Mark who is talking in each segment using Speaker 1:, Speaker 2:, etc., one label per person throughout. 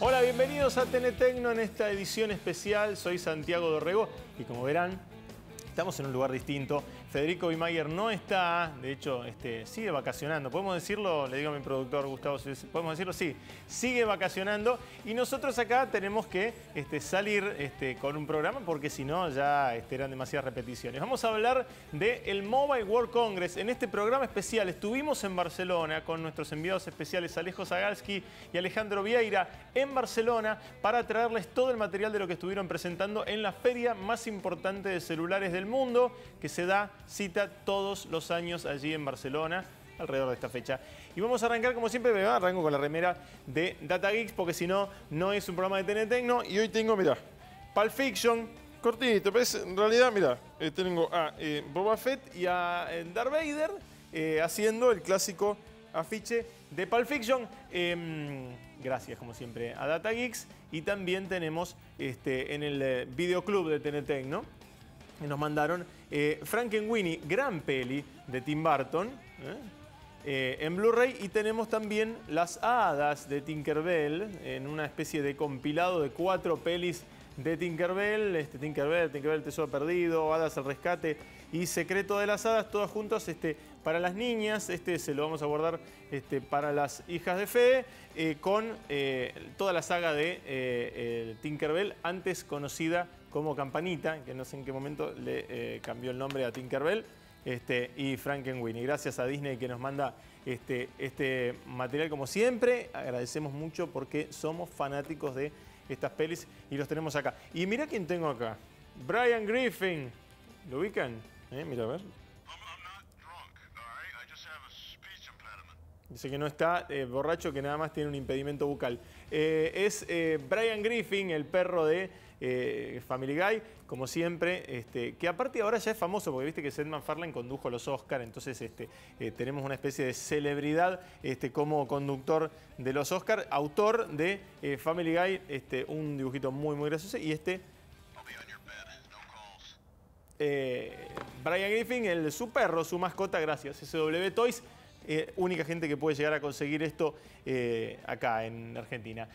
Speaker 1: Hola, bienvenidos a TN Tecno en esta edición especial. Soy Santiago Dorrego y como verán, estamos en un lugar distinto. Federico Bimayer no está, de hecho, este, sigue vacacionando. ¿Podemos decirlo? Le digo a mi productor Gustavo, ¿podemos decirlo? Sí, sigue vacacionando y nosotros acá tenemos que este, salir este, con un programa porque si no ya este, eran demasiadas repeticiones. Vamos a hablar del Mobile World Congress. En este programa especial estuvimos en Barcelona con nuestros enviados especiales Alejo Zagalski y Alejandro Vieira en Barcelona para traerles todo el material de lo que estuvieron presentando en la feria más importante de celulares del mundo que se da cita todos los años allí en Barcelona alrededor de esta fecha. Y vamos a arrancar como siempre, me arranco con la remera de Data Geeks porque si no, no es un programa de TN Tecno. Y hoy tengo, mira, Pulp Fiction, cortito, pero en realidad, mira, eh, tengo a eh, Boba Fett y a eh, Darth Vader haciendo el clásico afiche de Pulp Fiction. Em, gracias, como siempre, a Data Geeks. Y también tenemos este, en el videoclub de TN Tecno nos mandaron eh, Frankenweenie, gran peli de Tim Burton, ¿eh? Eh, en Blu-ray. Y tenemos también Las Hadas de Tinkerbell, en una especie de compilado de cuatro pelis de Tinkerbell, este, Tinkerbell, Tinkerbell Tesoro Perdido, Hadas al Rescate y Secreto de las Hadas, todas juntas este, para las niñas, este se lo vamos a guardar este, para las hijas de Fede, eh, con toda la saga de Tinkerbell, antes conocida como Campanita, que no sé en qué momento le eh, cambió el nombre a Tinkerbell, este, y Frankenweenie. Gracias a Disney que nos manda este, este material como siempre. Agradecemos mucho porque somos fanáticos de estas pelis y los tenemos acá. Y mira quién tengo acá. Brian Griffin. ¿Lo ubican? Eh, mira, a ver. Dice que no está eh, borracho, que nada más tiene un impedimento bucal. es Brian Griffin, el perro de eh, Family Guy, como siempre, este, que aparte ahora ya es famoso, porque viste que Seth MacFarlane condujo los Oscars, entonces este, eh, tenemos una especie de celebridad este, como conductor de los Oscars, autor de eh, Family Guy, este, un dibujito muy, muy gracioso, y este... Brian Griffin, el, su perro, su mascota, gracias, SW Toys, única gente que puede llegar a conseguir esto acá en Argentina.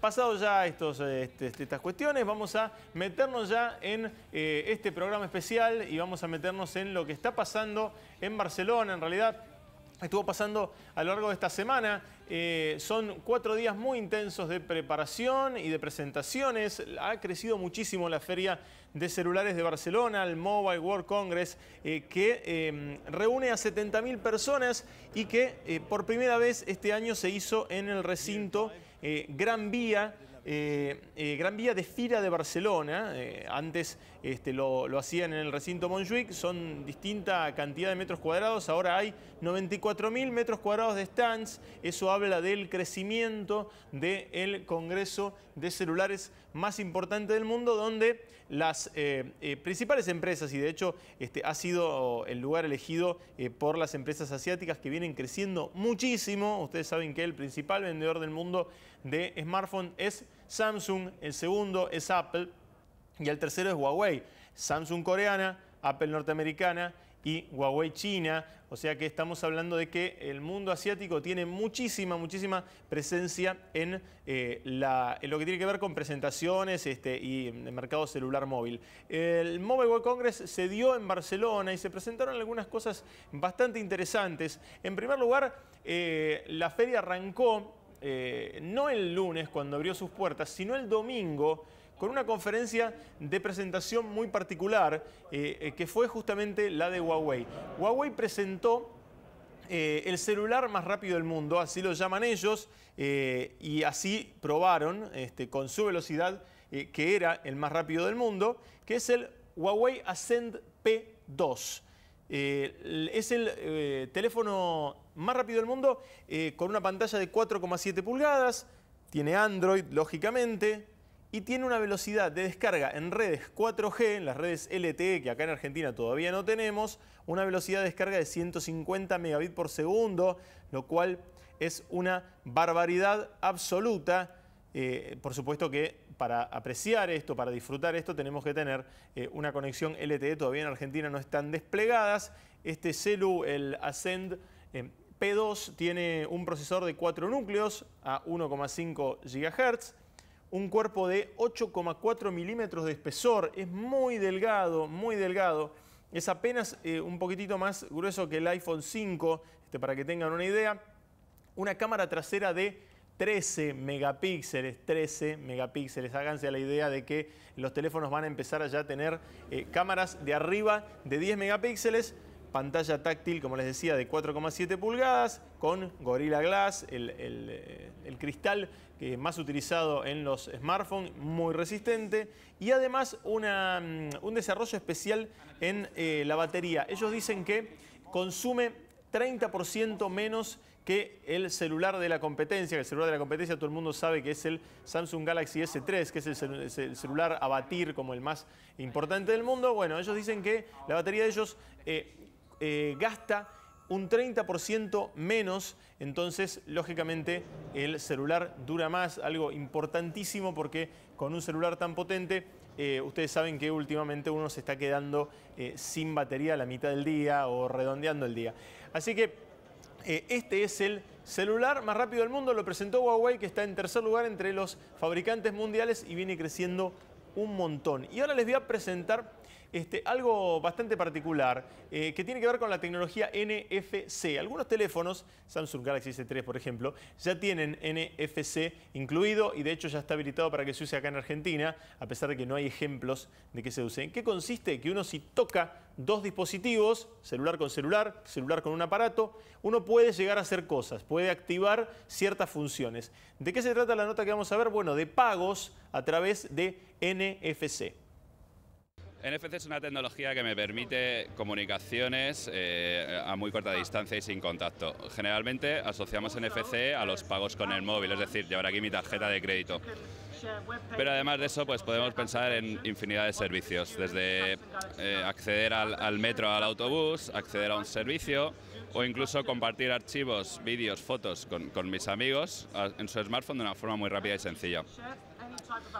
Speaker 1: Pasado ya estos, este, estas cuestiones, vamos a meternos ya en eh, este programa especial y vamos a meternos en lo que está pasando en Barcelona. En realidad, estuvo pasando a lo largo de esta semana. Eh, son cuatro días muy intensos de preparación y de presentaciones. Ha crecido muchísimo la feria de celulares de Barcelona, el Mobile World Congress, eh, que reúne a 70.000 personas y que por primera vez este año se hizo en el recinto eh, Gran Vía, eh, eh, Gran Vía de Fira de Barcelona, antes este, lo, hacían en el recinto Montjuic, son distinta cantidad de metros cuadrados, ahora hay 94.000 metros cuadrados de stands, eso habla del crecimiento del Congreso de Celulares más importante del mundo, donde las principales empresas, y de hecho este, ha sido el lugar elegido por las empresas asiáticas que vienen creciendo muchísimo, ustedes saben que el principal vendedor del mundo de smartphone es Samsung, el segundo es Apple y el tercero es Huawei. Samsung coreana, Apple norteamericana y Huawei China. O sea que estamos hablando de que el mundo asiático tiene muchísima, muchísima presencia en, eh, lo que tiene que ver con presentaciones este, y el mercado celular móvil. El Mobile World Congress se dio en Barcelona y se presentaron algunas cosas bastante interesantes. En primer lugar, eh, la feria arrancó eh, no el lunes cuando abrió sus puertas, sino el domingo con una conferencia de presentación muy particular, eh, eh, que fue justamente la de Huawei. Huawei presentó el celular más rápido del mundo, así lo llaman ellos, y así probaron este, con su velocidad que era el más rápido del mundo, que es el Huawei Ascend P2. es el teléfono más rápido del mundo, eh, con una pantalla de 4,7 pulgadas, tiene Android, lógicamente, y tiene una velocidad de descarga en redes 4G, en las redes LTE, que acá en Argentina todavía no tenemos, una velocidad de descarga de 150 megabits por segundo, lo cual es una barbaridad absoluta. Eh, por supuesto que para apreciar esto, para disfrutar esto, tenemos que tener eh, una conexión LTE. Todavía en Argentina no están desplegadas. Este celu, el Ascend, P2 tiene un procesador de 4 núcleos a 1,5 GHz, un cuerpo de 8,4 milímetros de espesor, es muy delgado, muy delgado. Es apenas eh, un poquitito más grueso que el iPhone 5, este, para que tengan una idea. Una cámara trasera de 13 megapíxeles, 13 megapíxeles. Háganse la idea de que los teléfonos van a empezar a ya tener eh, cámaras de arriba de 10 megapíxeles, pantalla táctil, como les decía, de 4,7 pulgadas, con Gorilla Glass, el, eh, cristal que más utilizado en los smartphones, muy resistente, y además mm, un desarrollo especial en eh, la batería. Ellos dicen que consume 30% menos que el celular de la competencia, el celular de la competencia todo el mundo sabe que es el Samsung Galaxy S3, que es el, celular a batir como el más importante del mundo. Bueno, ellos dicen que la batería de ellos eh, eh, gasta un 30% menos, entonces lógicamente el celular dura más, algo importantísimo porque con un celular tan potente eh, ustedes saben que últimamente uno se está quedando eh, sin batería a la mitad del día o redondeando el día. Así que este es el celular más rápido del mundo, lo presentó Huawei que está en tercer lugar entre los fabricantes mundiales y viene creciendo un montón. Y ahora les voy a presentar este, algo bastante particular eh, que tiene que ver con la tecnología NFC. Algunos teléfonos, Samsung Galaxy S3 por ejemplo, ya tienen NFC incluido y de hecho ya está habilitado para que se use acá en Argentina, a pesar de que no hay ejemplos de que se use. ¿En qué consiste? Que uno si toca dos dispositivos, celular con celular, celular con un aparato, uno puede llegar a hacer cosas, puede activar ciertas funciones. ¿De qué se trata la nota que vamos a ver? Bueno, de pagos a través de NFC.
Speaker 2: NFC es una tecnología que me permite comunicaciones eh, a muy corta distancia y sin contacto. Generalmente asociamos NFC a los pagos con el móvil, es decir, llevar aquí mi tarjeta de crédito. Pero además de eso, pues podemos pensar en infinidad de servicios, desde eh, acceder al, metro, al autobús, acceder a un servicio o incluso compartir archivos, vídeos, fotos con, con mis amigos en su smartphone de una forma muy rápida y sencilla.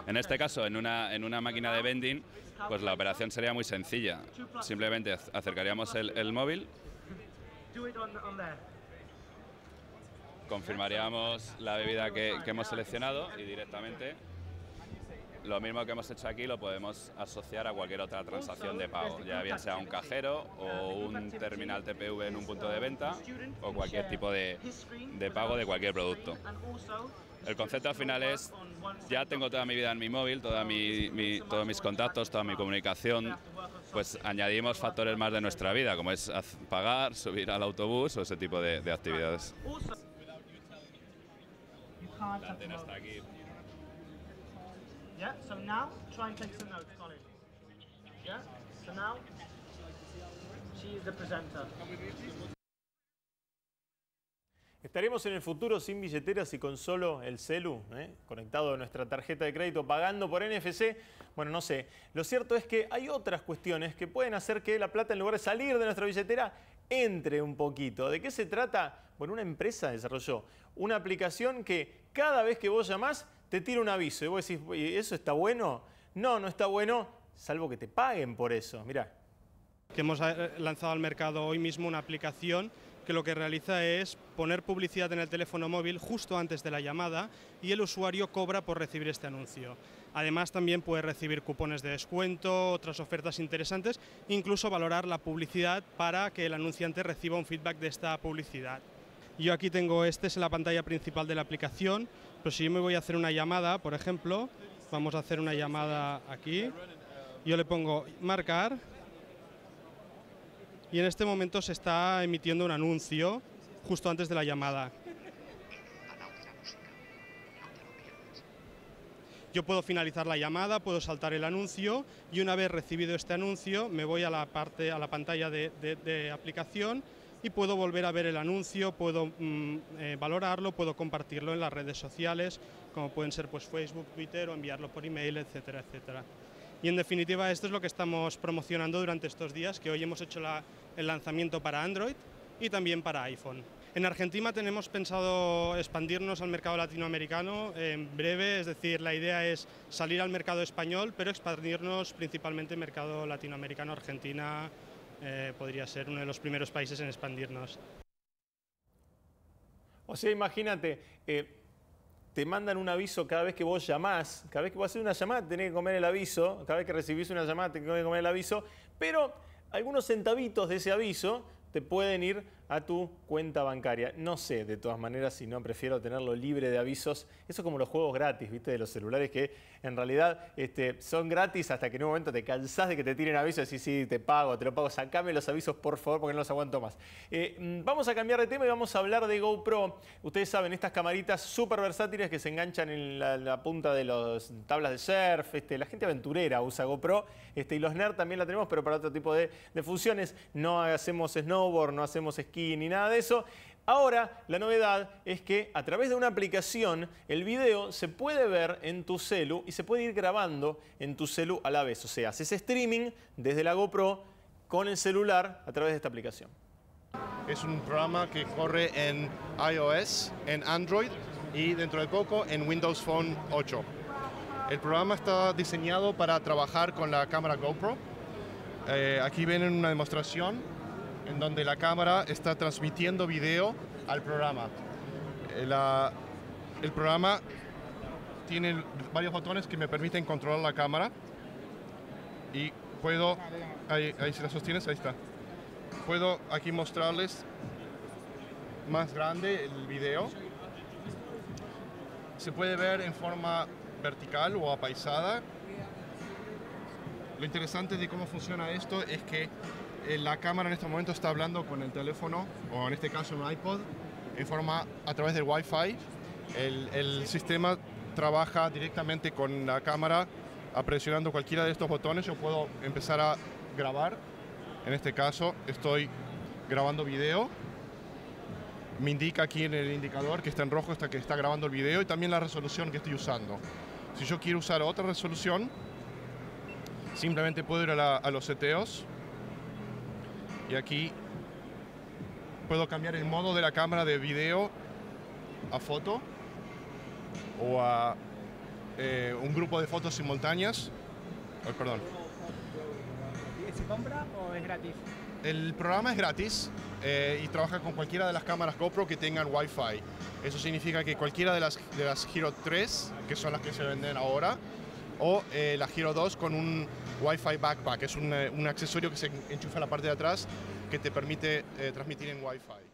Speaker 2: En este caso, en una, en una máquina de vending, pues la operación sería muy sencilla. Simplemente acercaríamos el, móvil, confirmaríamos la bebida que, hemos seleccionado y directamente lo mismo que hemos hecho aquí lo podemos asociar a cualquier otra transacción de pago, ya bien sea un cajero o un terminal TPV en un punto de venta o cualquier tipo de, de pago de cualquier producto. El concepto al final es, ya tengo toda mi vida en mi móvil, toda mi, todos mis contactos, toda mi comunicación, pues añadimos factores más de nuestra vida, como es pagar, subir al autobús o ese tipo de, de actividades. She is the presenter.
Speaker 1: ¿Estaremos en el futuro sin billeteras y con solo el celu, eh? conectado a nuestra tarjeta de crédito, pagando por NFC? Bueno, no sé. Lo cierto es que hay otras cuestiones que pueden hacer que la plata, en lugar de salir de nuestra billetera, entre un poquito. ¿De qué se trata? Bueno, una empresa desarrolló una aplicación que cada vez que vos llamás te tira un aviso. Y vos decís, ¿eso está bueno? No, no está bueno, salvo que te paguen por eso. Mirá.
Speaker 3: Hemos eh, lanzado al mercado hoy mismo una aplicación que lo que realiza es poner publicidad en el teléfono móvil justo antes de la llamada y el usuario cobra por recibir este anuncio. Además también puede recibir cupones de descuento, otras ofertas interesantes, incluso valorar la publicidad para que el anunciante reciba un feedback de esta publicidad. Yo aquí tengo, este es la pantalla principal de la aplicación, pero si yo me voy a hacer una llamada, por ejemplo, vamos a hacer una llamada aquí, yo le pongo marcar y en este momento se está emitiendo un anuncio justo antes de la llamada. Yo puedo finalizar la llamada, puedo saltar el anuncio y una vez recibido este anuncio me voy a la parte a la pantalla de, aplicación y puedo volver a ver el anuncio, puedo mm, eh, valorarlo, puedo compartirlo en las redes sociales, como pueden ser pues Facebook, Twitter o enviarlo por email, etcétera, etcétera. Y en definitiva esto es lo que estamos promocionando durante estos días, que hoy hemos hecho el lanzamiento para Android y también para iPhone. En Argentina tenemos pensado expandirnos al mercado latinoamericano en breve, es decir, la idea es salir al mercado español, pero expandirnos principalmente al mercado latinoamericano. Argentina eh, podría ser uno de los primeros países en expandirnos.
Speaker 1: O sea, imagínate, eh, te mandan un aviso cada vez que vos llamás, cada vez que vos haces una llamada tenés que comer el aviso, cada vez que recibís una llamada tenés que comer el aviso, pero algunos centavitos de ese aviso te pueden ir a tu cuenta bancaria. No sé, de todas maneras, si no, prefiero tenerlo libre de avisos. Eso es como los juegos gratis, ¿viste? De los celulares que en realidad este, son gratis hasta que en un momento te cansás de que te tiren avisos y decís, sí, te pago, te lo pago, sacame los avisos por favor porque no los aguanto más. Eh, mm, vamos a cambiar de tema y vamos a hablar de GoPro. Ustedes saben, estas camaritas súper versátiles que se enganchan en la, punta de las tablas de surf. Este, la gente aventurera usa GoPro este, y los nerds también la tenemos, pero para otro tipo de, de funciones. No hacemos snowboard, no hacemos esquí ni nada de eso. Ahora, la novedad es que a través de una aplicación, el video se puede ver en tu celu y se puede ir grabando en tu celu a la vez. O sea, haces streaming desde la GoPro con el celular a través de esta aplicación.
Speaker 4: Es un programa que corre en iOS, en Android y dentro de poco en Windows Phone 8. El programa está diseñado para trabajar con la cámara GoPro. Eh, aquí ven una demostración en donde la cámara está transmitiendo video al programa. Eh, el programa tiene varios botones que me permiten controlar la cámara y puedo, ahí, ahí si la sostienes, ahí está. Puedo aquí mostrarles más grande el video. Se puede ver en forma vertical o apaisada. Lo interesante de cómo funciona esto es que la cámara en este momento está hablando con el teléfono, o en este caso un iPod, en forma a través del Wi-Fi. El, el sistema trabaja directamente con la cámara, presionando cualquiera de estos botones yo puedo empezar a grabar. En este caso estoy grabando video. Me indica aquí en el indicador que está en rojo hasta que está grabando el video y también la resolución que estoy usando. Si yo quiero usar otra resolución, simplemente puedo ir a, a los seteos y aquí puedo cambiar el modo de la cámara de video a foto o a eh, un grupo de fotos simultáneas. perdón.
Speaker 5: ¿Se compra o es gratis?
Speaker 4: El programa es gratis eh, y trabaja con cualquiera de las cámaras GoPro que tengan Wi-Fi. Eso significa que cualquiera de las, de las Hero 3, que son las que se venden ahora, o eh, la Hero 2 con un Wi-Fi Backpack, es un, un, accesorio que se enchufa en la parte de atrás que te permite eh, transmitir en Wi-Fi.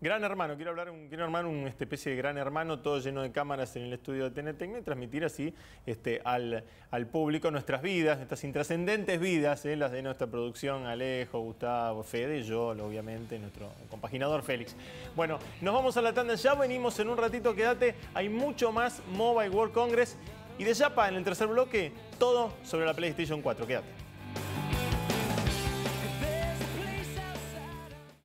Speaker 1: Gran hermano, quiero hablar un gran hermano, una especie de gran hermano, todo lleno de cámaras en el estudio de TNT y transmitir así este, al, al, público nuestras vidas, nuestras intrascendentes vidas, eh, las de nuestra producción, Alejo, Gustavo, Fede, yo, obviamente, nuestro compaginador Félix. Bueno, nos vamos a la tanda, ya venimos en un ratito, quédate, hay mucho más Mobile World Congress y de Yapa, en el tercer bloque, todo sobre la PlayStation 4. Quédate.